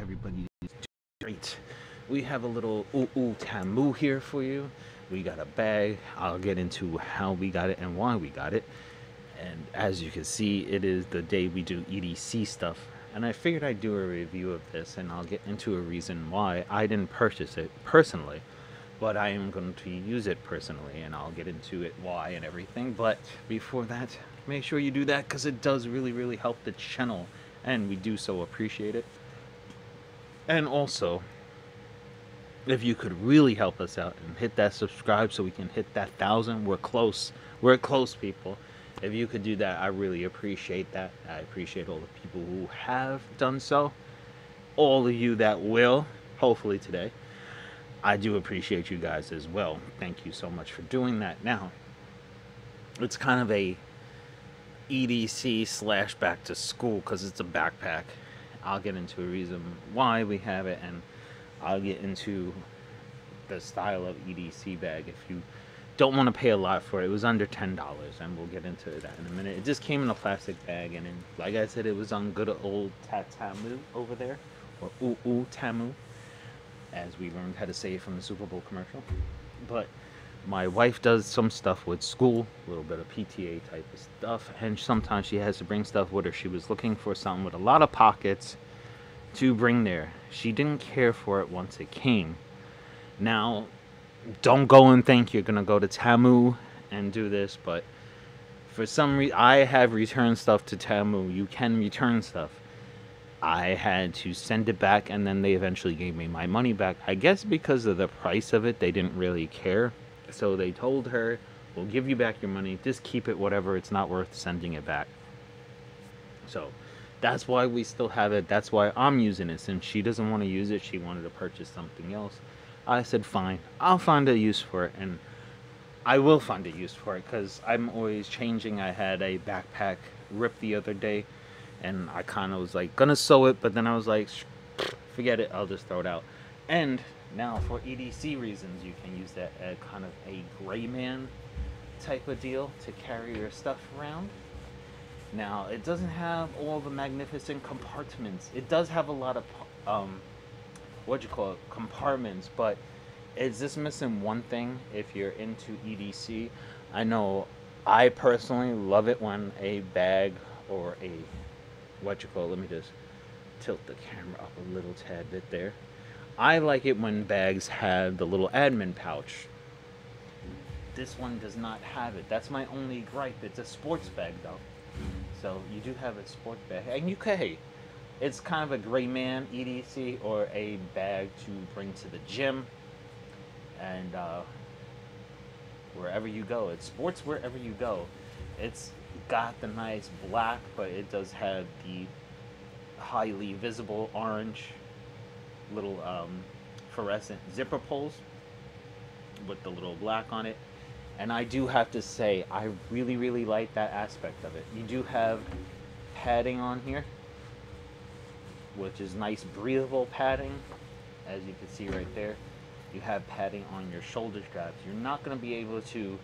everybody is great. We have a little ooh ooh Temu here for you. We got a bag. I'll get into how we got it and why we got it. And as you can see, it is the day we do EDC stuff. And I figured I'd do a review of this and I'll get into a reason why I didn't purchase it personally. But I am going to use it personally and I'll get into it why and everything. But before that, make sure you do that because it does really, really help the channel. And we do so appreciate it. And also, if you could really help us out and hit that subscribe so we can hit that thousand, we're close. We're close, people. If you could do that, I really appreciate that. I appreciate all the people who have done so. All of you that will, hopefully today. I do appreciate you guys as well. Thank you so much for doing that. Now, it's kind of a EDC slash back to school because it's a backpack. I'll get into a reason why we have it and I'll get into the style of EDC bag if you don't want to pay a lot for it. It was under ten dollars, and we'll get into that in a minute. It just came in a plastic bag, and in, like I said, it was on good old Tatamu over there, or Ooh Ooh Temu, as we learned how to say it from the Super Bowl commercial. But my wife does some stuff with school, a little bit of PTA type of stuff, and sometimes she has to bring stuff with her. She was looking for something with a lot of pockets to bring there. She didn't care for it once it came. Now, don't go and think you're gonna go to Temu and do this, but for some reason, I have returned stuff to Temu. You can return stuff. I had to send it back, and then they eventually gave me my money back. I guess because of the price of it, they didn't really care. So they told her, "We'll give you back your money. Just keep it, whatever. It's not worth sending it back." So that's why we still have it. That's why I'm using it. Since she doesn't want to use it, she wanted to purchase something else. I said, fine, I'll find a use for it. And I will find a use for it because I'm always changing. I had a backpack rip the other day and I kind of was like, gonna sew it, but then I was like, forget it, I'll just throw it out. And now for EDC reasons, you can use that kind of a gray man type of deal to carry your stuff around. Now, it doesn't have all the magnificent compartments. It does have a lot of um, what you call it, compartments, but it's just missing one thing if you're into EDC. I know I personally love it when a bag or a what you call it, let me just tilt the camera up a little tad bit there. I like it when bags have the little admin pouch. This one does not have it. That's my only gripe. It's a sports bag though. So you do have a sports bag. And you can, it's kind of a gray man EDC or a bag to bring to the gym and uh, wherever you go. It's sports wherever you go. It's got the nice black, but it does have the highly visible orange little um, fluorescent zipper pulls with the little black on it. And I do have to say, I really, really like that aspect of it. You do have padding on here which is nice breathable padding as you can see right there you have padding on your shoulder straps you're not going to be able to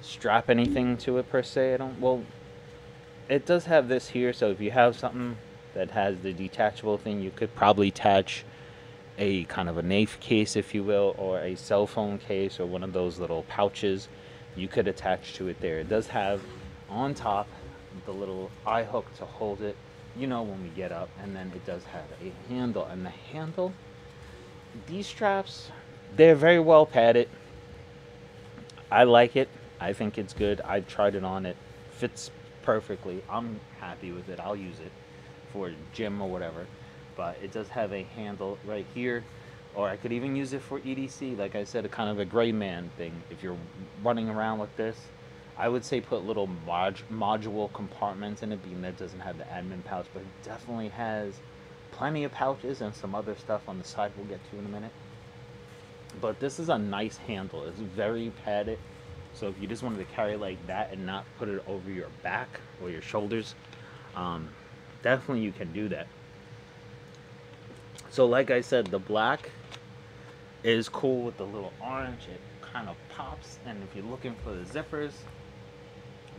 strap anything to it per se I don't well it does have this here so if you have something that has the detachable thing you could probably attach a kind of a knife case if you will or a cell phone case or one of those little pouches you could attach to it there. It does have on top the little eye hook to hold it you know when we get up and then it does have a handle. And the handle these straps they're very well padded. I like it. I think it's good. I've tried it on. It fits perfectly. I'm happy with it. I'll use it for gym or whatever but it does have a handle right here or i could even use it for edc like i said a kind of a gray man thing if you're running around with this I would say put little mod- module compartments in it, being that it doesn't have the admin pouch, but it definitely has plenty of pouches and some other stuff on the side we'll get to in a minute. But this is a nice handle. It's very padded. So if you just wanted to carry like that and not put it over your back or your shoulders, um, definitely you can do that. So like I said, the black is cool with the little orange. It kind of pops, and if you're looking for the zippers,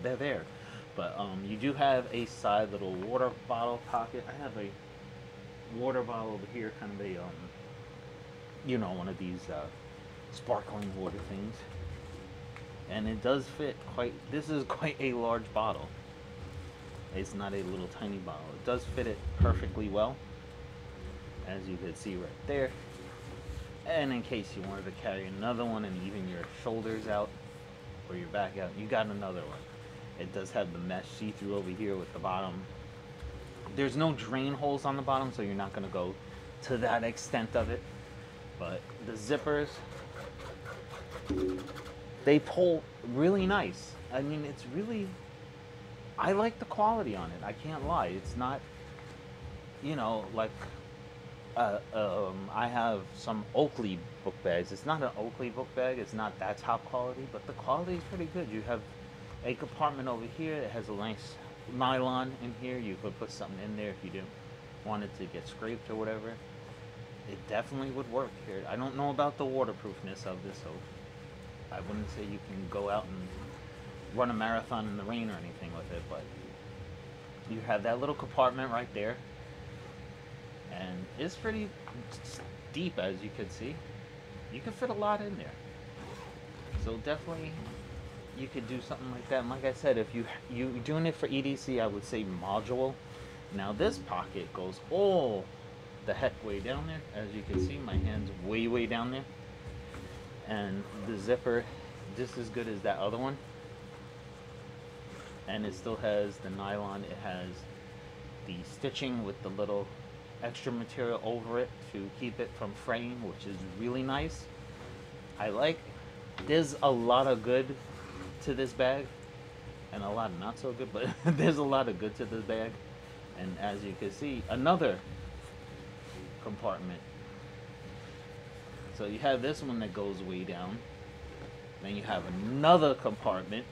they're there. But um, you do have a side little water bottle pocket. I have a water bottle over here, kind of a um, you know, one of these uh, sparkling water things. And it does fit quite. This is quite a large bottle. It's not a little tiny bottle. It does fit it perfectly well, as you can see right there. And in case you wanted to carry another one and even your shoulders out or your back out, you got another one. It does have the mesh see-through over here with the bottom. There's no drain holes on the bottom, so you're not going to go to that extent of it. But the zippers, they pull really nice. I mean, it's really, I like the quality on it. I can't lie. It's not, you know, like, uh, um, I have some Oakley book bags. It's not an Oakley book bag. It's not that top quality, but the quality is pretty good. You have a compartment over here. It has a nice nylon in here. You could put something in there if you didn't want it to get scraped or whatever. It definitely would work here. I don't know about the waterproofness of this, so I wouldn't say you can go out and run a marathon in the rain or anything with it, but you have that little compartment right there. And it's pretty deep as you can see. You can fit a lot in there. So definitely you could do something like that. And like I said, if you you doing it for EDC, I would say module. Now this pocket goes all the heck way down there. As you can see, my hand's way way down there. And the zipper just as good as that other one. And it still has the nylon. It has the stitching with the little extra material over it to keep it from fraying, which is really nice. I like there's a lot of good to this bag and a lot not so good, but there's a lot of good to this bag. And as you can see, another compartment. So you have this one that goes way down. Then you have another compartment.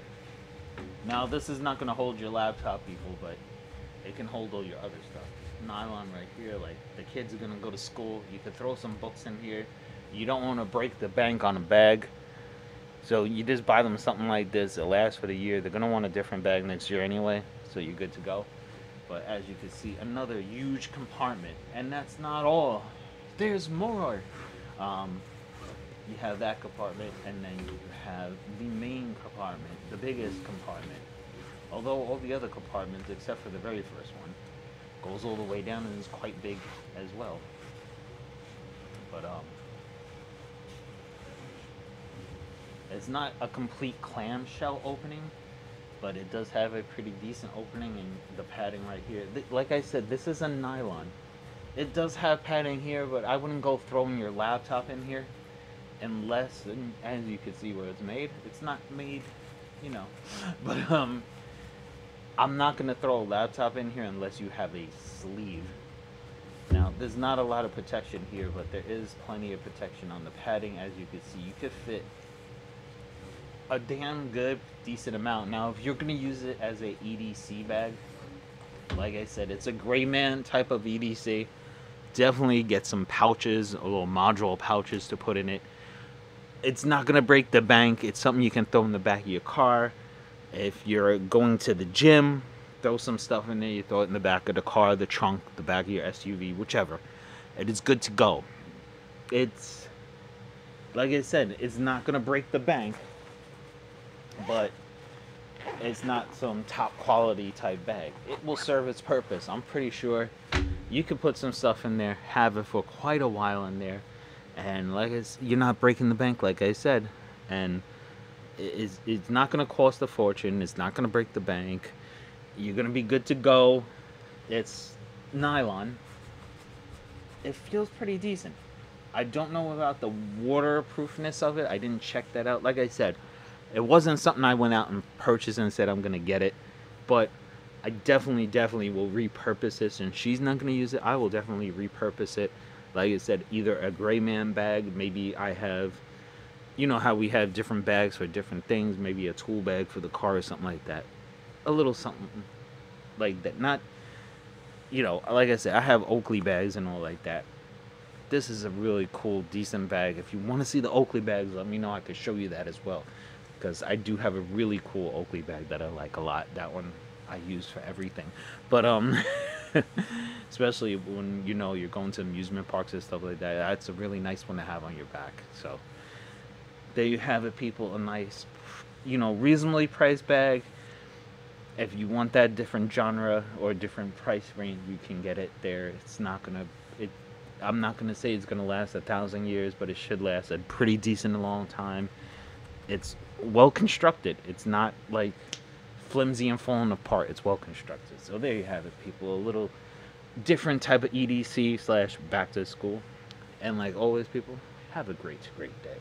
Now this is not going to hold your laptop, people, but it can hold all your other stuff. Nylon right here, like the kids are to go to school. You could throw some books in here. You don't want to break the bank on a bag. So you just buy them something like this. It lasts for the year. They're gonna want a different bag next year anyway, so you're good to go. But as you can see, another huge compartment, and that's not all. There's more. Um, you have that compartment, and then you have the main compartment, the biggest compartment. Although all the other compartments, except for the very first one, goes all the way down and is quite big as well. But um, It's not a complete clamshell opening, but it does have a pretty decent opening and the padding right here. Like I said, this is a nylon. It does have padding here, but I wouldn't go throwing your laptop in here unless, and as you can see where it's made, it's not made, you know. But um, I'm not gonna throw a laptop in here unless you have a sleeve. Now, there's not a lot of protection here, but there is plenty of protection on the padding. As you can see, you could fit a damn good, decent amount. Now, if you're going to use it as a EDC bag, like I said, it's a gray man type of EDC. Definitely get some pouches, a little module pouches to put in it. It's not going to break the bank. It's something you can throw in the back of your car. If you're going to the gym, throw some stuff in there. You throw it in the back of the car, the trunk, the back of your SUV, whichever. It is good to go. It's, like I said, it's not going to break the bank but it's not some top quality type bag. It will serve its purpose. I'm pretty sure you could put some stuff in there, have it for quite a while in there, and like it's you're not breaking the bank, like I said, and it's it's not gonna cost a fortune. It's not gonna break the bank. You're gonna be good to go. It's nylon. It feels pretty decent. I don't know about the waterproofness of it. I didn't check that out. Like I said, it wasn't something I went out and purchased and said I'm gonna get it, but I definitely, definitely will repurpose this. And she's not gonna use it. I will definitely repurpose it. Like I said, either a gray man bag. Maybe I have, you know how we have different bags for different things. Maybe a tool bag for the car or something like that. A little something like that. Not, you know, like I said, I have Oakley bags and all like that. This is a really cool, decent bag. If you want to see the Oakley bags, let me know. I could show you that as well because I do have a really cool Oakley bag that I like a lot. That one I use for everything. But um especially when you know you're going to amusement parks and stuff like that. That's a really nice one to have on your back. So there you have it, people. A nice, you know, reasonably priced bag. If you want that different genre or different price range, you can get it there. It's not gonna. It. I'm not gonna say it's gonna last a thousand years, but it should last a pretty decent long time. It's well constructed. It's not like flimsy and falling apart. It's well constructed. So there you have it, people. A little different type of EDC slash back to school. And like always, people, have a great, great day.